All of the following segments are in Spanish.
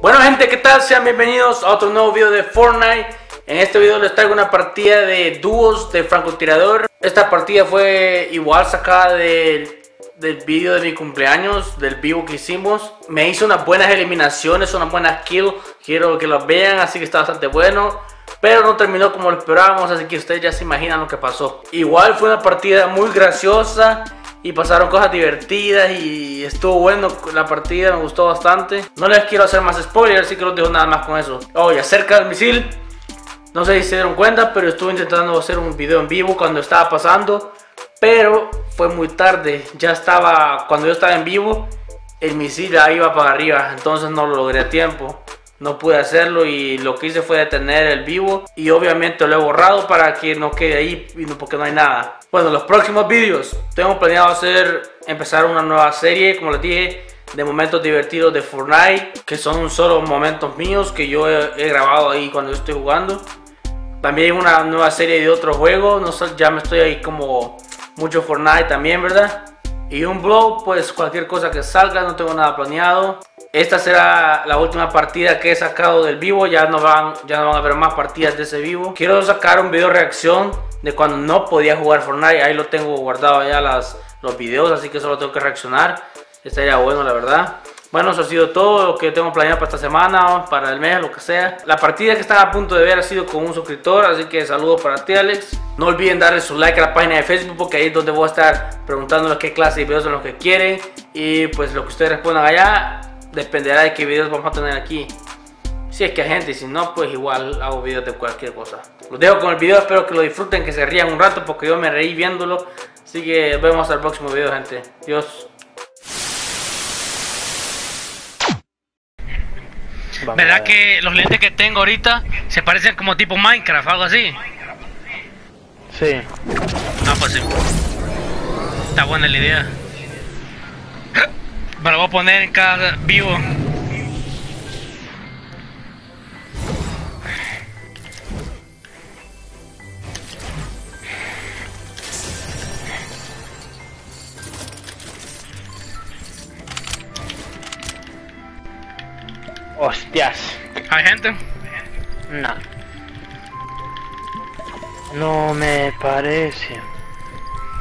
Bueno gente, ¿qué tal? Sean bienvenidos a otro nuevo video de Fortnite. En este video les traigo una partida de dúos de francotirador. Esta partida fue igual sacada del, video de mi cumpleaños, del vivo que hicimos. Me hizo unas buenas eliminaciones, unas buenas kills. Quiero que los vean, así que está bastante bueno. Pero no terminó como lo esperábamos, así que ustedes ya se imaginan lo que pasó. Igual fue una partida muy graciosa y pasaron cosas divertidas y estuvo bueno la partida, me gustó bastante. No les quiero hacer más spoilers, así que no dejo nada más con eso. Oye, acerca del misil, no sé si se dieron cuenta, pero estuve intentando hacer un video en vivo cuando estaba pasando, pero fue muy tarde. Ya estaba, cuando yo estaba en vivo, el misil ya iba para arriba, entonces no lo logré a tiempo no pude hacerlo y lo que hice fue detener el vivo y obviamente lo he borrado para que no quede ahí porque no hay nada. Bueno, los próximos vídeos tengo planeado hacer, empezar una nueva serie, como les dije, de momentos divertidos de Fortnite, que son solo momentos míos que yo he, grabado ahí cuando estoy jugando. También una nueva serie de otros juegos, no sé, ya me estoy ahí como mucho Fortnite también, ¿verdad? Y un blog, pues cualquier cosa que salga, no tengo nada planeado. Esta será la última partida que he sacado del vivo, ya no van, ya no van a haber más partidas de ese vivo. Quiero sacar un video reacción de cuando no podía jugar Fortnite, ahí lo tengo guardado ya las, los videos, así que solo tengo que reaccionar. Estaría bueno la verdad. Bueno, eso ha sido todo lo que tengo planeado para esta semana, para el mes, lo que sea. La partida que están a punto de ver ha sido con un suscriptor, así que saludos para ti Alex. No olviden darle su like a la página de Facebook porque ahí es donde voy a estar preguntándoles qué clase de videos son los que quieren. Y pues lo que ustedes respondan allá dependerá de qué videos vamos a tener aquí. Si es que hay gente, si no, pues igual hago videos de cualquier cosa. Los dejo con el video, espero que lo disfruten, que se rían un rato porque yo me reí viéndolo. Así que vemos el próximo video, gente. Dios. ¿Verdad que los lentes que tengo ahorita se parecen como tipo Minecraft, algo así? Sí. Ah, pues sí. Está buena la idea. Me lo voy a poner en cada vivo. Hostias. ¿Hay gente? No. No me parece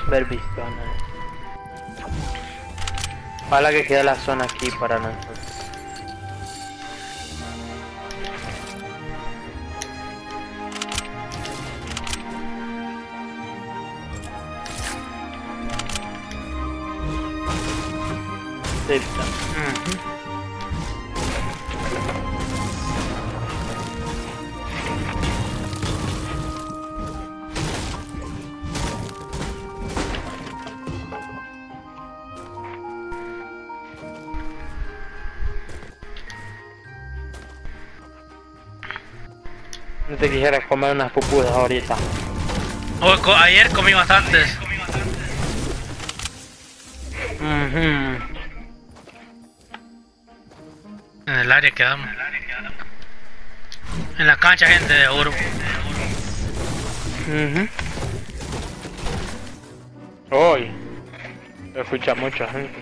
haber visto a nadie. Ojalá que quede la zona aquí para nosotros. Te quisieras comer unas pupudas ahorita. Oh, ayer comí bastantes. En el área quedamos. En la cancha, gente de oro. Hoy. escucha mucha gente.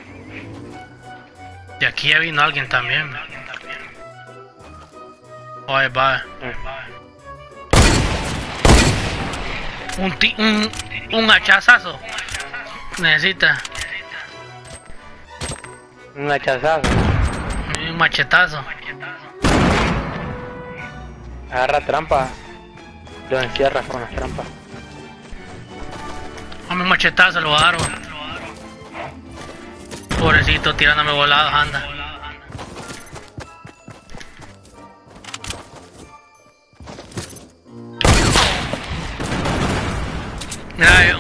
Y aquí ya vino alguien también. Oye, va. Eh. Un, un, un hachazazo. Necesita. Un hachazazo. Un machetazo. Agarra trampa. Lo encierras con las trampas. Dame un machetazo, lo agarro. Pobrecito, tirándome volados, anda. Mira,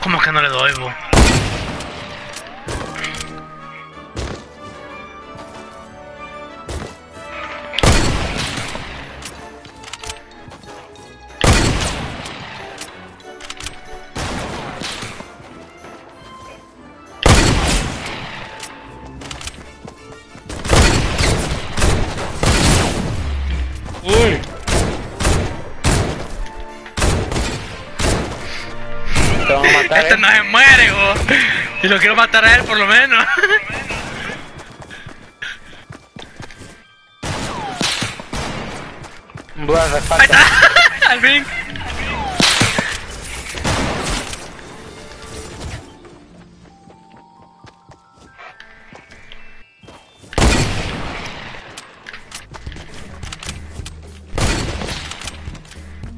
¿Cómo que no le doy, bo? Lo quiero matar a él por lo menos. Buen Ahí está. Al fin.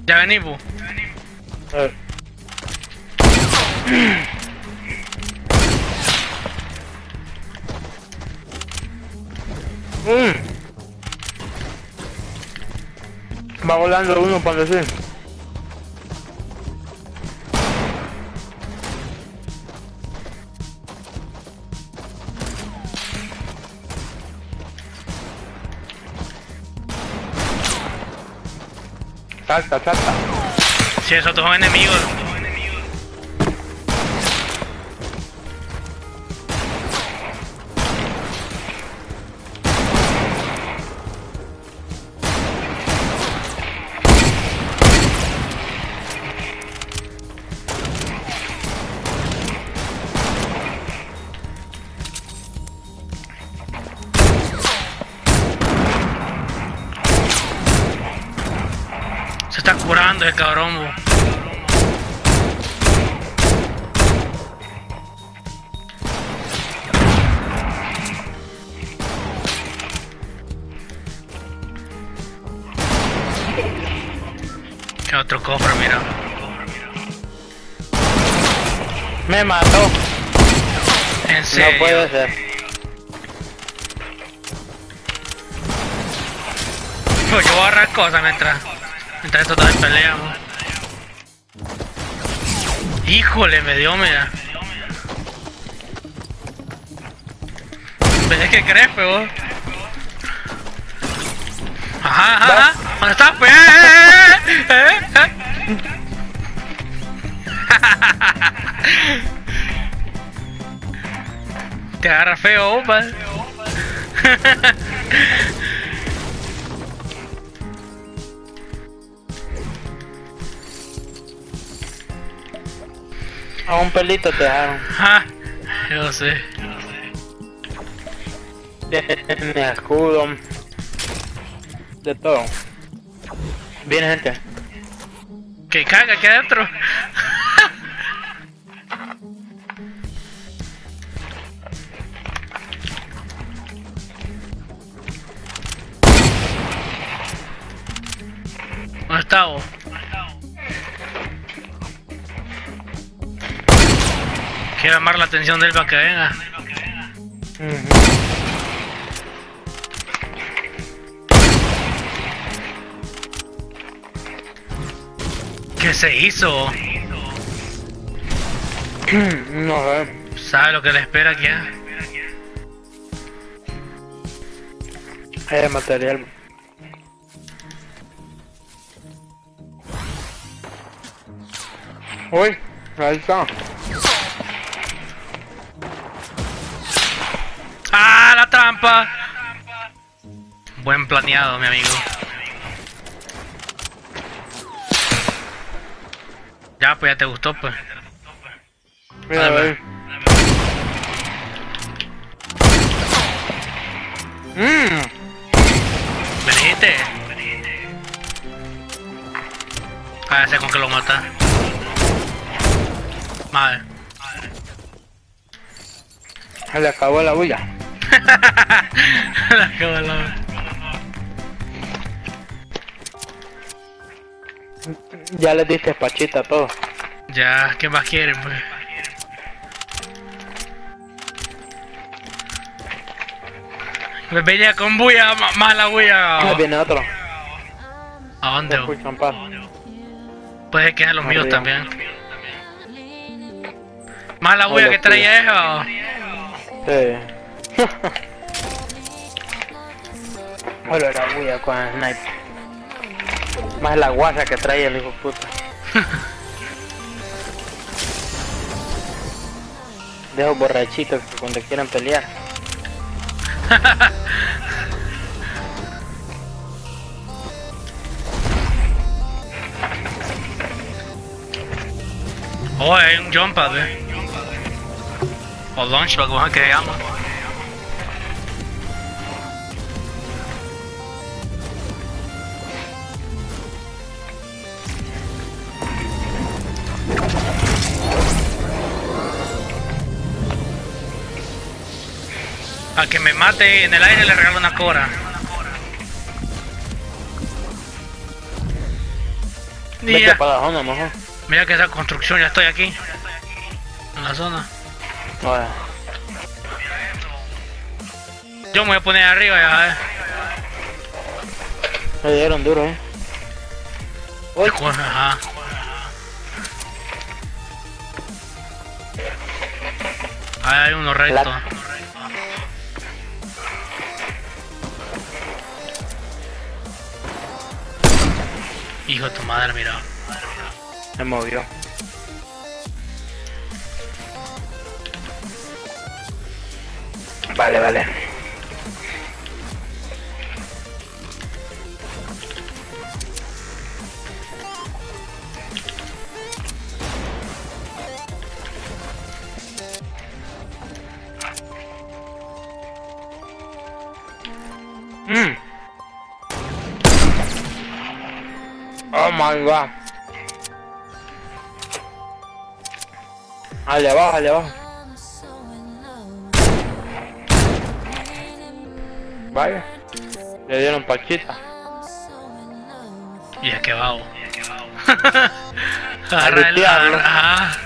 Ya vení, bu. Eh, Mm. Va volando uno para decir. Salta, salta. Si esos dos son enemigos. El cabrón. ¿Qué otro cofre, mira? Me mató. En serio. No puede ser. Pues yo voy a agarrar cosas mientras, mientras estos dos peleamos. Híjole, me dio, mira. ¿Ves que crees, pues, vos? Ajá, ajá, ajá. ¿Dónde estás, pues? ¿Eh? ¿Eh? ¿Eh? Te agarra feo, opa. A un pelito te dejaron. Ajá, yo sé. Tiene escudo. De todo. Viene gente. Que caga aquí adentro. ¿Dónde está vos? Quiero llamar la atención de él para que venga. Ujú. ¿Qué se hizo? No sé. ¿Sabe lo que le espera aquí? eh? Material. Uy, ahí está. Trampa! Buen planeado, mi amigo. Ya, pues ya te gustó, pues. Mira, ahí. Mmm, Veniste. A ver, sé con que lo mata. Madre. se le acabó la bulla. La la- Ya le diste pachita a todo. Ya, ¿qué más quieren, pues? Me venía con bulla, ma- más la Ahí bulla. viene otro. ¿A dónde? Puede que sean los míos Arriba. también. Más la bulla Hola, que traía eso. Sí. Hola, la bulla con el sniper. Más la guasa que trae el hijo puta. De esos borrachitos cuando quieran pelear. Oh, hay un jump pad. O launch pad, que se llama. A que me mate en el aire le regalo una cora. Vete Mira, para la zona mejor. mira que esa construcción, ya estoy aquí. En la zona. Vaya. Yo me voy a poner arriba ya, eh. Me dieron duro, eh. Uy, Ajá. Ahí hay uno recto. La- Hijo de tu madre, mira. se movió. Vale, vale. Mm. My god. Allá abajo, allá abajo. Vaya. Le dieron pachita. Y es que vago. Agarra el. ripiarlo. Ajá.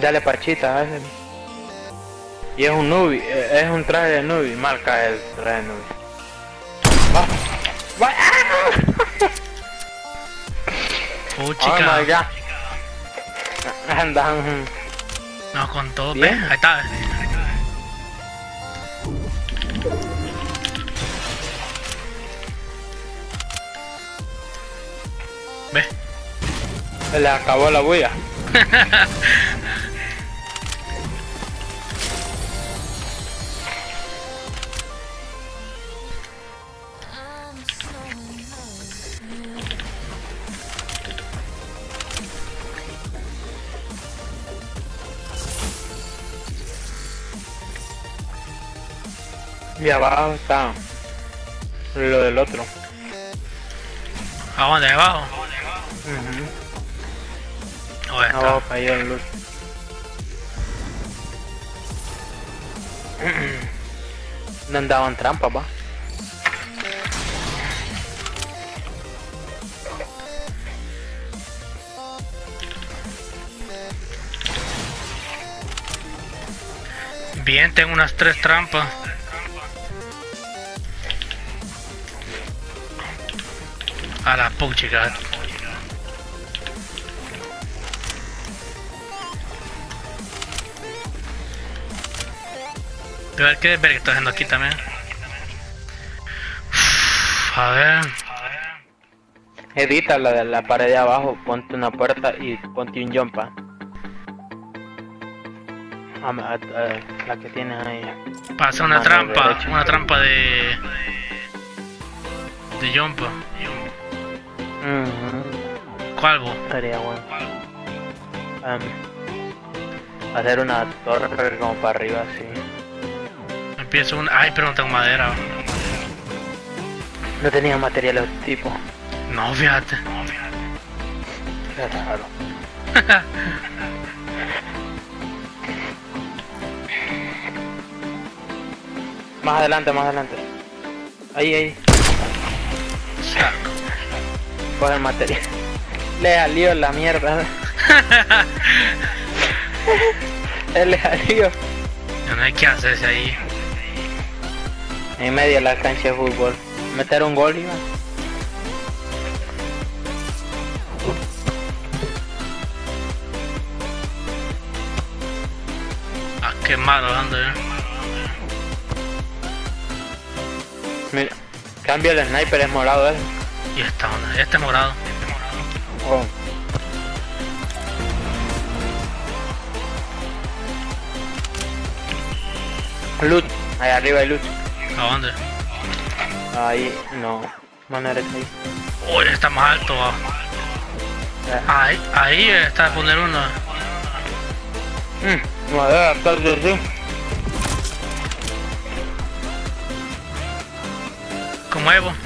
Dale parchita ese. Y es un nubi, eh, es un traje de nubi, marca el traje de nubi. Va. Va. Oh, Oh my chica. god. Andan. No, con todo. Ve, Bien. ahí está. Ve. Se le acabó la bulla. Y abajo está lo del otro. ¿A dónde? ¿Abajo? Oh, ya está. Abajo cayó el luz. No andaban trampa, pa. Bien, tengo unas tres trampas. A la puchica. A ver qué ver que estoy haciendo aquí también. Uf, A ver. Edita la de la pared de abajo, ponte una puerta y ponte un jumpa. Ah, ah, la que tienes ahí. Pasa una trampa, una trampa de. de jump. ¿Cuál vos? Estaría bueno. Am, hacer una torre como para arriba, así. Empiezo un. Ay, pero no tengo madera. No tenía materiales tipo. No, fíjate. Qué raro. Más adelante, más adelante. Ahí, ahí. Coge el material. Le salió la mierda. Él le salió. No hay que hacerse ahí. En medio de la cancha de fútbol. Meter un gol, iba. Ah, qué malo ando yo. Mira. Cambio el sniper, es morado, eh. Y esta onda, este morado. Oh. Loot. Ahí arriba hay loot. ¿A dónde? Ahí, no. Manera que ahí. Uy, está más alto. va. Ahí, ahí está a poner uno. Mmm, madera, vez sí. Como Evo.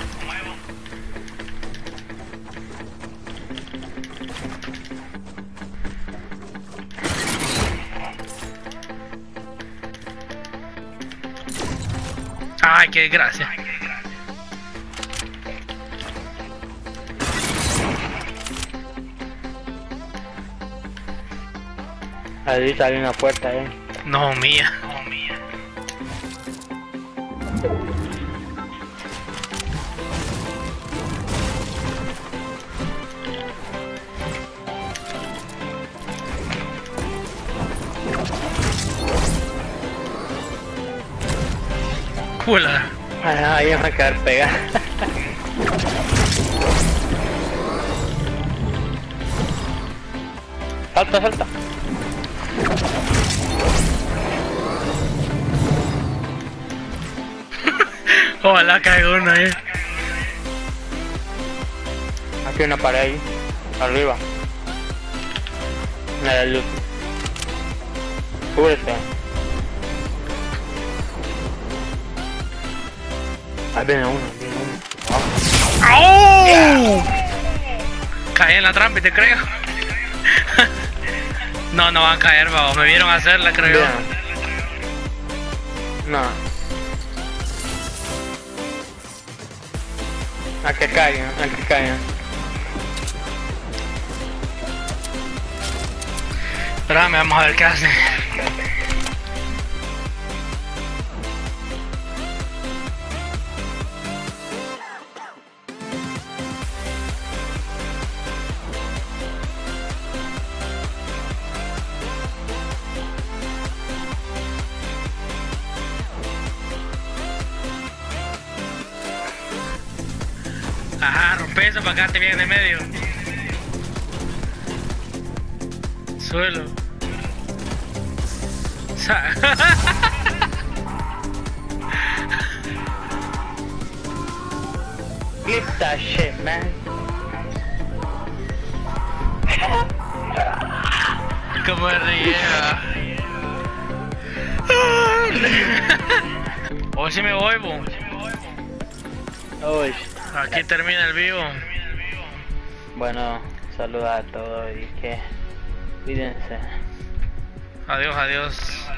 Ay, qué desgracia. Ahí sale una puerta, eh. No, mía. Ah, ahí va a quedar pegada. salta, salta. Ojalá caiga uno ahí. Aquí hay una pared ahí. Arriba. Una de luz. Cúbrete. Ahí viene uno, viene uno. Caí en la trampa y te creo. no, no van a caer, babo. Me vieron hacerla, creo. Bien. No. A que caigan, a que caigan. Espérame, vamos a ver qué hace. Eso para acá te viene en medio. Suelo. Clip that shit, man. Como riega. Hoy sí me voy, bo. Uy. Aquí termina el vivo. Bueno, saludos a todos y que cuídense. Adiós, adiós.